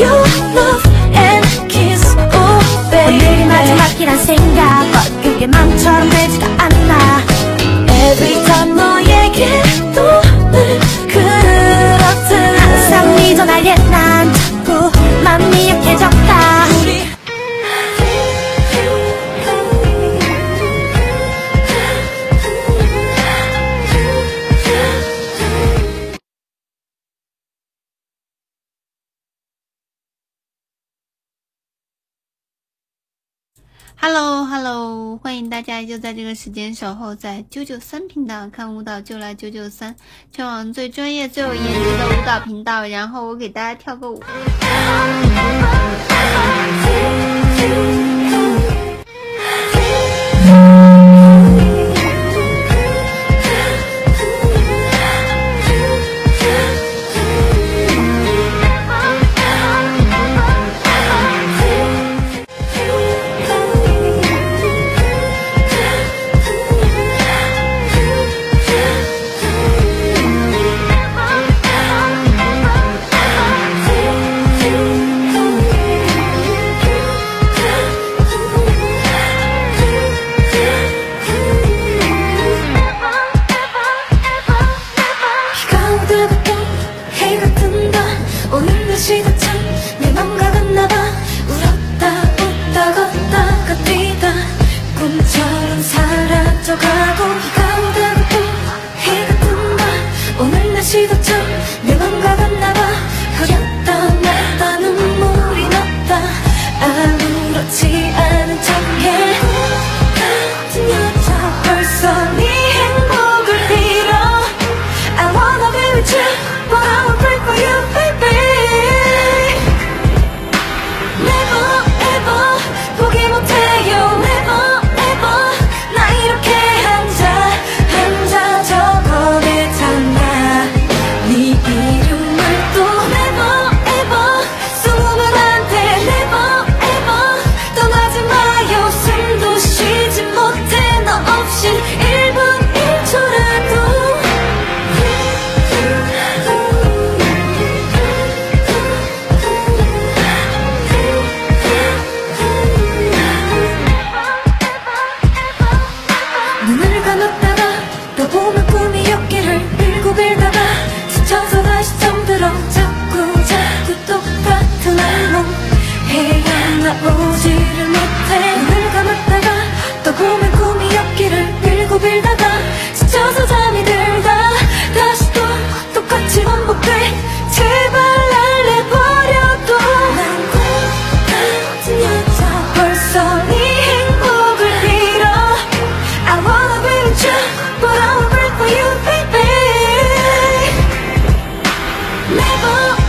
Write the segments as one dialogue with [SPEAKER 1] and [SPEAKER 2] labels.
[SPEAKER 1] you 哈喽
[SPEAKER 2] 哈喽欢迎大家就在这个时间守候在九九三频道看舞蹈就来九九三全网最专业最有颜值的舞蹈频道然后我给大家跳个舞。
[SPEAKER 1] 해가 나오지를 못해. 눈을 감았다가 또 꿈에 꿈이었기를 빌고 빌다가 지쳐서 잠이 들다. 다시 또 똑같이 반복돼. 제발 날 내버려도 난 꿈같은 여자. 벌써 네 행복을 빌어. I wanna be with you but I'll wait for you baby.
[SPEAKER 3] Never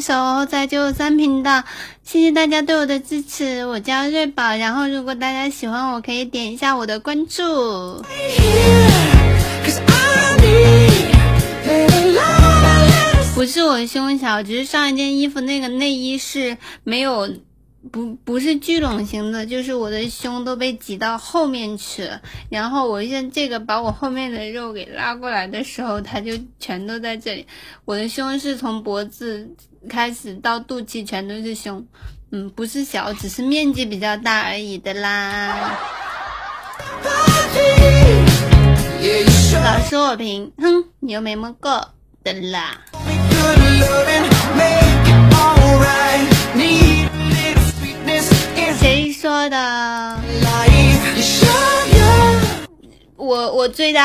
[SPEAKER 3] 就在这个时间守候在九三频道，谢谢大家对我的支持。我叫瑞宝，然后如果大家喜欢我，可以点一下我的关注。不是我胸小，只是上一件衣服那个内衣是没有。不不是聚拢型的，就是我的胸都被挤到后面去了。然后我现这个把我后面的肉给拉过来的时候，它就全都在这里。我的胸是从脖子开始到肚脐全都是胸，嗯，不是小，只是面积比较大而已的啦。老说我平，哼，你又没摸过的啦。谁说的？我我追的。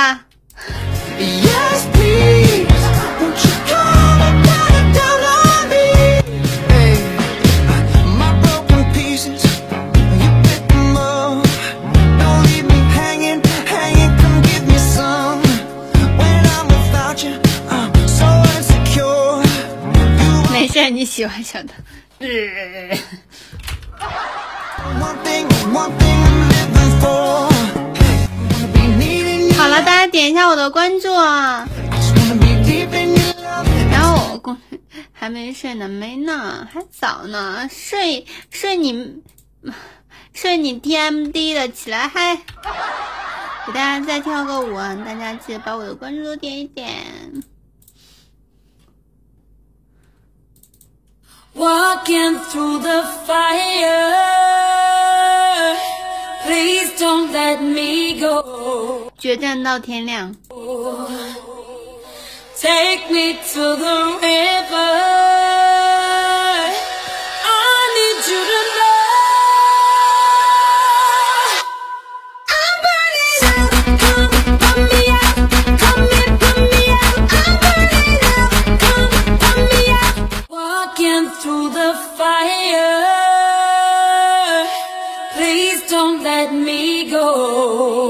[SPEAKER 3] 喜欢小的。好了，大家点一下我的关注啊！然后我公还没睡呢，没呢，还早呢，睡睡你睡你 TMD 的，起来嗨！给大家再跳个舞，啊！大家记得把我的关注都点一点。Walking through the fire, please don't let me go. 决战到天亮。Take me to the river. let me go.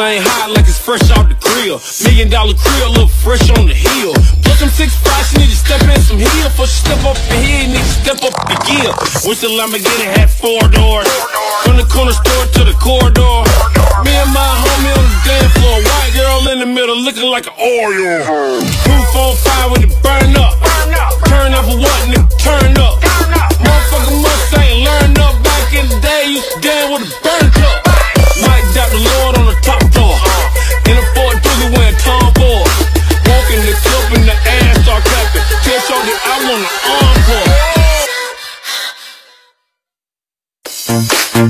[SPEAKER 4] Everything hot like it's fresh out the grill. Million dollar grill, look fresh on the hill. Plus them six five, she need to step in some heel. Before she step up the hill, need to step up the gear. Wish the Lamborghini had four doors. From the corner store to the corridor. Me and my homie on the dance floor. White girl in the middle looking like an Oreo. Roof on fire with it burn up. Turn up for what, nigga?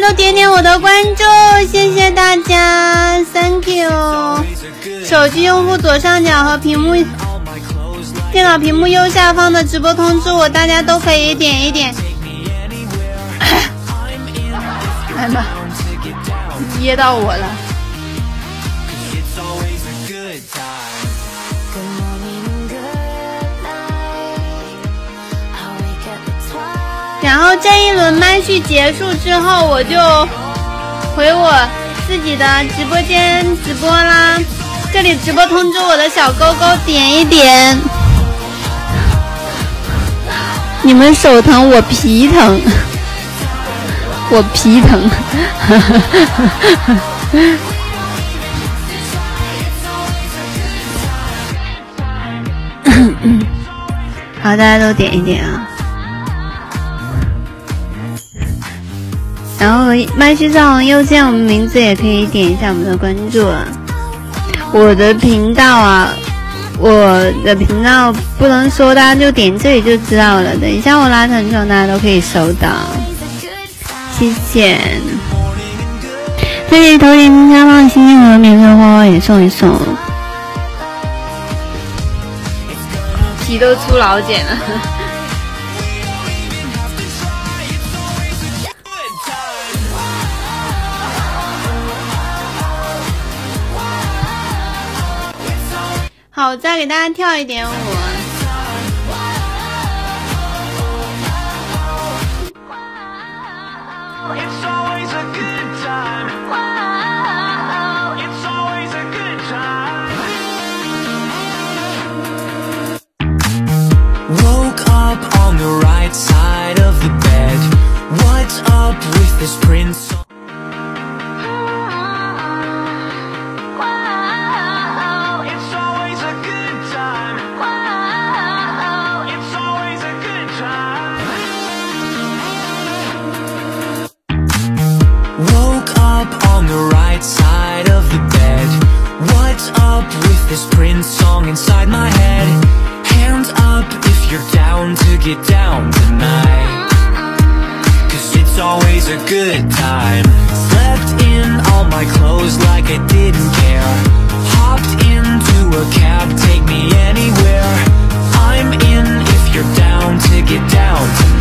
[SPEAKER 3] 都点点我的关注，谢谢大家，Thank you。手机用户左上角和屏幕、电脑屏幕右下方的直播通知我，大家都可以点一点。
[SPEAKER 5] 哎妈，
[SPEAKER 3] 噎到我了。然后这一轮麦序结束之后，我就回我自己的直播间直播啦。这里直播通知我的小勾勾点一点。你们手疼，我皮疼，我皮疼。好，大家都点一点啊。然后麦序上右键我们名字也可以点一下我们的关注啊。我的频道啊，我的频道不能说，大家就点这里就知道了。等一下我拉成球，大家都可以收到。谢谢。这里头顶上方星星和免费花花也送一送。皮都出老茧了。好，我再给大家跳一点舞。
[SPEAKER 5] Good time. Slept in all my clothes like I didn't care. Hopped into a cab, take me anywhere. I'm in if you're down to get down tonight.